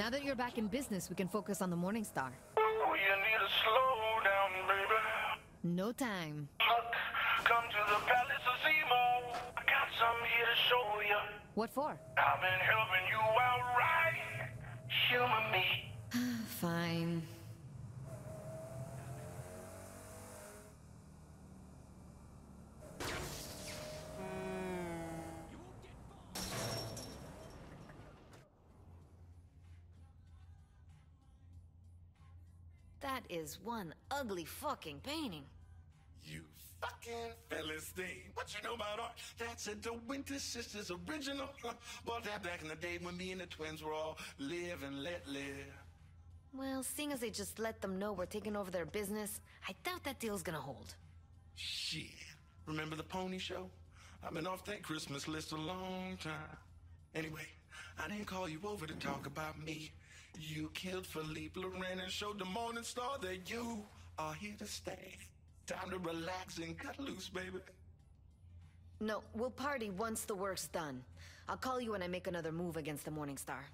Now that you're back in business, we can focus on the Morning Star. Oh, you need to slow down, baby. No time. Look, come to the Palace of Zemo. I got something here to show you. What for? I've been helping you out right. Humor me. Fine. That is one ugly fucking painting. You fucking Philistine. What you know about art? That's a the Winter Sisters original. Bought that back in the day when me and the twins were all live and let live. Well, seeing as they just let them know we're taking over their business, I doubt that deal's gonna hold. Shit. Remember the pony show? I've been off that Christmas list a long time. Anyway, I didn't call you over to talk about me. You killed Phillipe Loren and showed the Morning Star that you are here to stay. Time to relax and cut loose, baby. No, we'll party once the work's done. I'll call you when I make another move against the Morning Star.